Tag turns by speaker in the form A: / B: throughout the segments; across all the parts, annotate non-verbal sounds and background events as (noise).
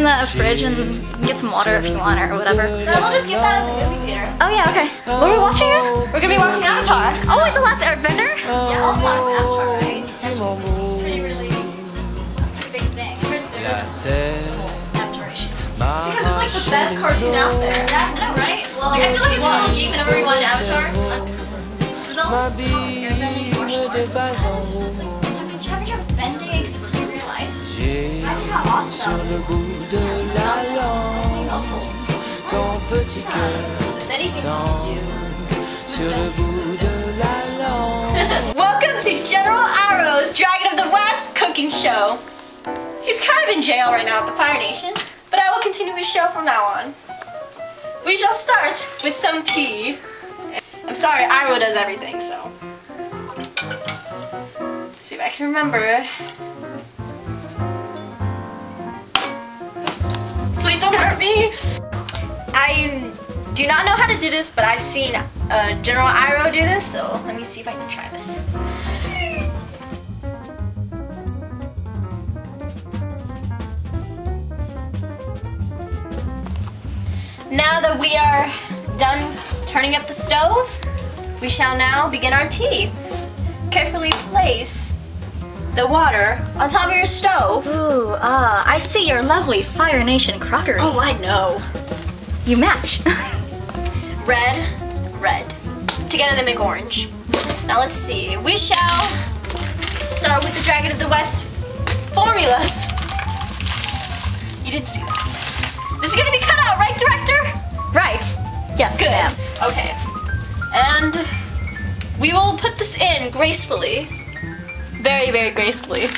A: in the fridge and get some water if you want or whatever.
B: Then we'll just get that at the movie theater.
A: Oh yeah, okay. What are we watching it?
B: We're gonna be watching Avatar.
A: Oh, like the last Airbender?
B: Yeah, I'll talk about Avatar, right? That's pretty really it's a big thing. Avatar-ish. Because it's like the best cartoon out there. Yeah, I know, right? Well, like, I feel like it's a total geek whenever we watch Avatar. Like, for those airbending martial arts, think how awesome. Helpful. Many things to do. Welcome to General Iroh's Dragon of the West cooking show. He's kind of in jail right now at the Fire Nation, but I will continue his show from now on. We shall start with some tea. I'm sorry, Arrow does everything, so. Let's see if I can remember. Don't hurt me. I do not know how to do this, but I've seen uh, General Iroh do this, so let me see if I can try this. Now that we are done turning up the stove, we shall now begin our tea. Carefully place the water on top of your stove.
A: Ooh, ah, I see your lovely Fire Nation crockery.
B: Oh, I know.
A: You match. (laughs)
B: Red, red. Together they make orange. Now let's see. We shall start with the Dragon of the West formulas. You didn't see that. This is gonna be cut out, right, director?
A: right. Yes,
B: Good.
A: ma'am.
B: Okay. And we will put this in gracefully. Very, very gracefully. (laughs)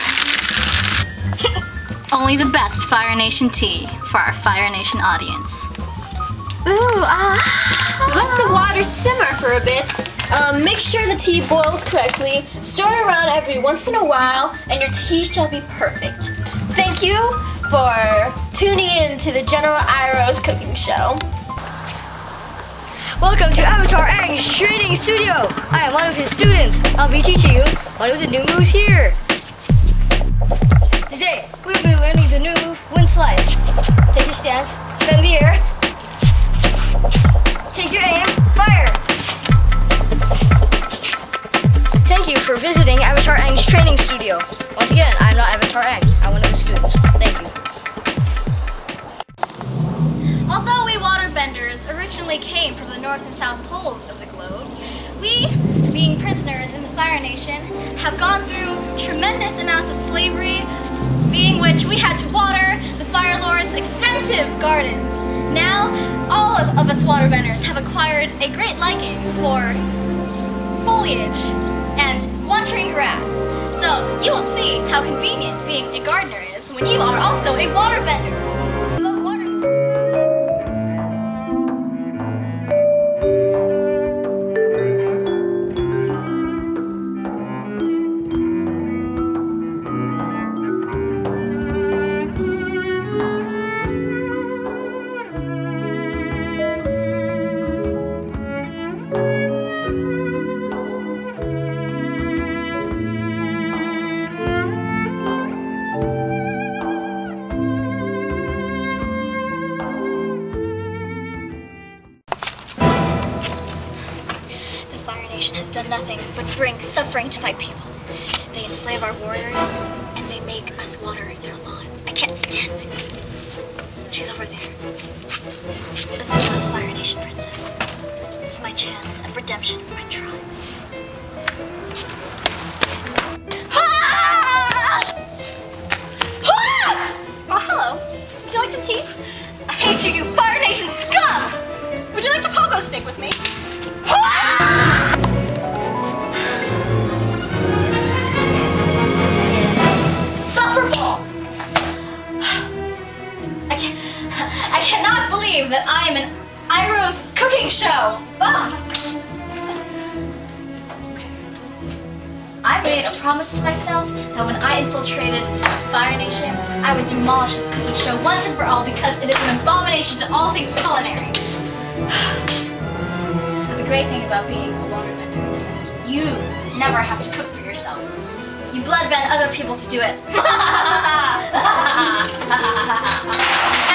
A: Only the best Fire Nation tea for our Fire Nation audience. Ooh, ah.
B: Let the water simmer for a bit. Um, make sure the tea boils correctly. Stir it around every once in a while, and your tea shall be perfect. Thank you for tuning in to the General Iroh's cooking show.
C: Welcome to Avatar Aang's Training Studio. I am one of his students. I'll be teaching you one of the new moves here. Today, we'll be learning the new move, Wind Slide. Take your stance, bend the air. Take your aim, fire. Thank you for visiting Avatar Aang's Training Studio. Once again, I'm not Avatar Aang. I'm one of his students. Thank you.
B: Came from the north and south poles of the globe, we, being prisoners in the Fire Nation, have gone through tremendous amounts of slavery, being which we had to water the Fire Lord's extensive gardens. Now, all of, of us waterbenders have acquired a great liking for foliage and watering grass. So you will see how convenient being a gardener is when you are also a waterbender. Nation has done nothing but bring suffering to my people. They enslave our warriors, and they make us water their lawns. I can't stand this. She's over there. The Fire Nation princess. This is my chance at redemption for my tribe. Ah! Ah! Oh, hello. Would you like some tea? I hate you, you I cannot believe that I am in Iroh's cooking show! Ugh. I made a promise to myself that when I infiltrated Fire Nation, I would demolish this cooking show once and for all because it is an abomination to all things culinary. (sighs) But the great thing about being a waterbender is that you never have to cook for yourself. You bloodbend other people to do it. (laughs)